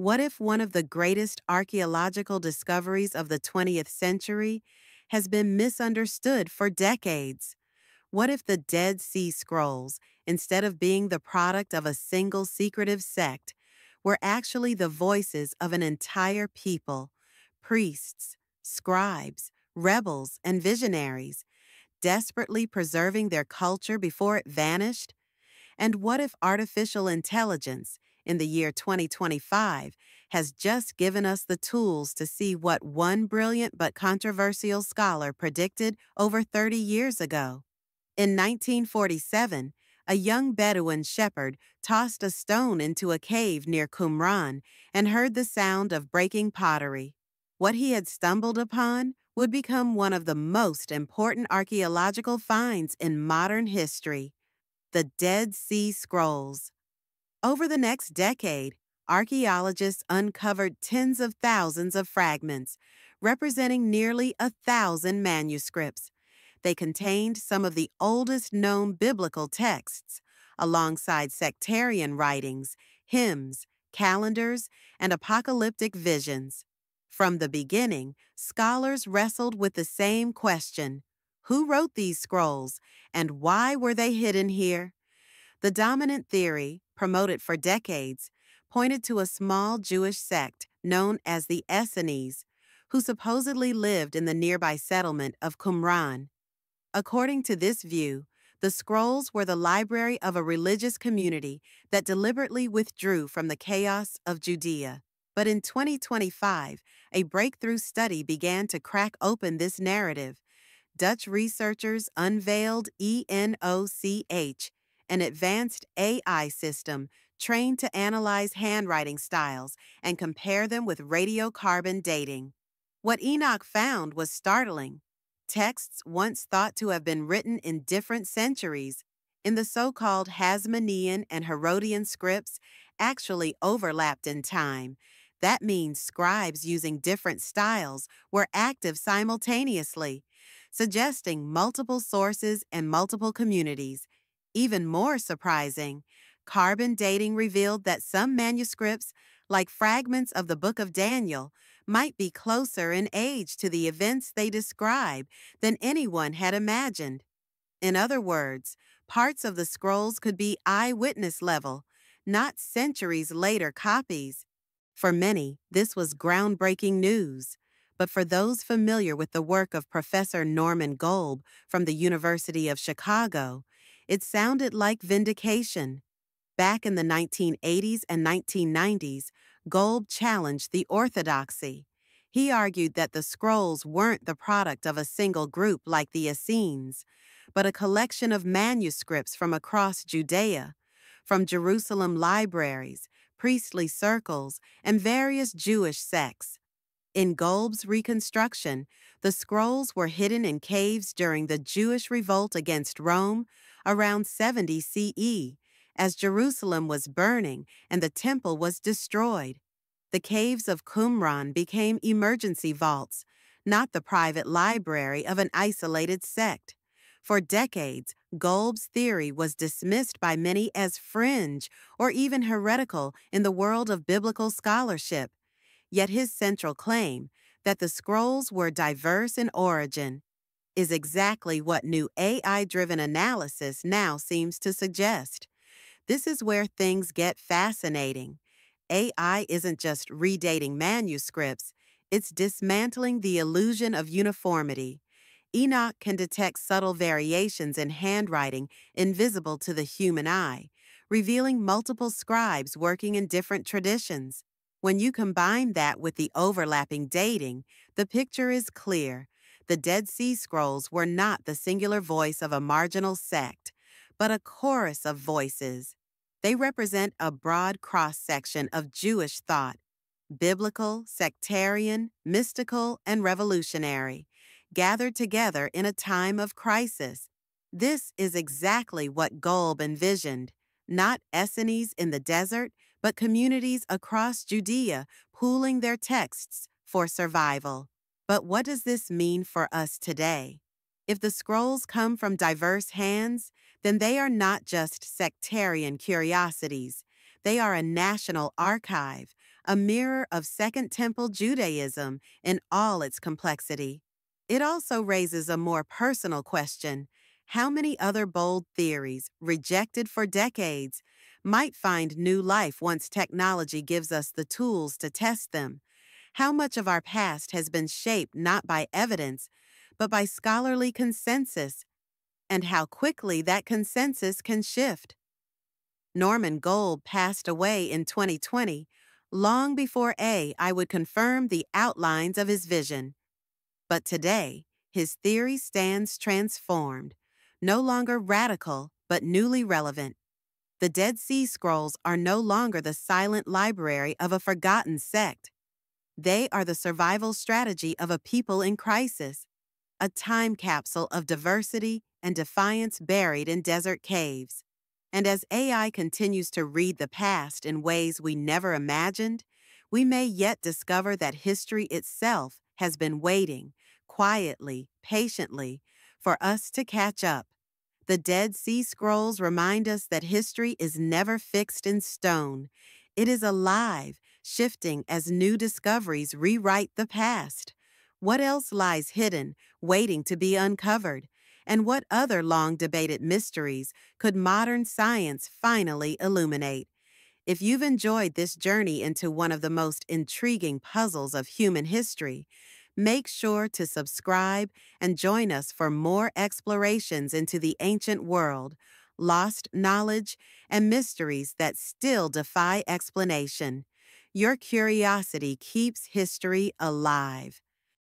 What if one of the greatest archaeological discoveries of the 20th century has been misunderstood for decades? What if the Dead Sea Scrolls, instead of being the product of a single secretive sect, were actually the voices of an entire people priests, scribes, rebels, and visionaries, desperately preserving their culture before it vanished? And what if artificial intelligence, in the year 2025, has just given us the tools to see what one brilliant but controversial scholar predicted over 30 years ago? In 1947, a young Bedouin shepherd tossed a stone into a cave near Qumran and heard the sound of breaking pottery. What he had stumbled upon would become one of the most important archaeological finds in modern history the Dead Sea Scrolls. Over the next decade, archaeologists uncovered tens of thousands of fragments, representing nearly a thousand manuscripts. They contained some of the oldest known biblical texts, alongside sectarian writings, hymns, calendars, and apocalyptic visions. From the beginning, scholars wrestled with the same question Who wrote these scrolls, and why were they hidden here? The dominant theory, promoted for decades, pointed to a small Jewish sect known as the Essenes, who supposedly lived in the nearby settlement of Qumran. According to this view, the scrolls were the library of a religious community that deliberately withdrew from the chaos of Judea. But in 2025, a breakthrough study began to crack open this narrative. Dutch researchers unveiled ENOCH, an advanced AI system trained to analyze handwriting styles and compare them with radiocarbon dating. What Enoch found was startling. Texts once thought to have been written in different centuries in the so called Hasmonean and Herodian scripts actually overlapped in time, that means scribes using different styles were active simultaneously, suggesting multiple sources and multiple communities. Even more surprising, carbon dating revealed that some manuscripts, like fragments of the Book of Daniel, might be closer in age to the events they describe than anyone had imagined. In other words, parts of the scrolls could be eyewitness level, not centuries later copies. For many, this was groundbreaking news, but for those familiar with the work of Professor Norman Golb from the University of Chicago, it sounded like vindication. Back in the 1980s and 1990s, Golb challenged the orthodoxy. He argued that the scrolls weren't the product of a single group like the Essenes, but a collection of manuscripts from across Judea, from Jerusalem libraries, priestly circles, and various Jewish sects. In Golb's reconstruction, the scrolls were hidden in caves during the Jewish revolt against Rome around 70 CE, as Jerusalem was burning and the temple was destroyed. The caves of Qumran became emergency vaults, not the private library of an isolated sect. For decades, Golb's theory was dismissed by many as fringe or even heretical in the world of biblical scholarship. Yet his central claim, that the scrolls were diverse in origin, is exactly what new AI driven analysis now seems to suggest. This is where things get fascinating. AI isn't just redating manuscripts, it's dismantling the illusion of uniformity. Enoch can detect subtle variations in handwriting invisible to the human eye, revealing multiple scribes working in different traditions. When you combine that with the overlapping dating, the picture is clear. The Dead Sea Scrolls were not the singular voice of a marginal sect, but a chorus of voices. They represent a broad cross section of Jewish thought biblical, sectarian, mystical, and revolutionary gathered together in a time of crisis. This is exactly what Golb envisioned not Essenes in the desert, but communities across Judea pooling their texts for survival. But what does this mean for us today? If the scrolls come from diverse hands, then they are not just sectarian curiosities. They are a national archive, a mirror of Second Temple Judaism in all its complexity. It also raises a more personal question how many other bold theories, rejected for decades, might find new life once technology gives us the tools to test them? How much of our past has been shaped not by evidence, but by scholarly consensus, and how quickly that consensus can shift? Norman Golb passed away in 2020, long before AI would confirm the outlines of his vision. But today, his theory stands transformed, no longer radical, but newly relevant. The Dead Sea Scrolls are no longer the silent library of a forgotten sect. They are the survival strategy of a people in crisis, a time capsule of diversity and defiance buried in desert caves. And as AI continues to read the past in ways we never imagined, we may yet discover that history itself has been waiting, quietly, patiently, for us to catch up. The Dead Sea Scrolls remind us that history is never fixed in stone. It is alive, shifting as new discoveries rewrite the past. What else lies hidden, waiting to be uncovered? And what other long debated mysteries could modern science finally illuminate? If you've enjoyed this journey into one of the most intriguing puzzles of human history, make sure to subscribe and join us for more explorations into the ancient world, lost knowledge, and mysteries that still defy explanation. Your curiosity keeps history alive.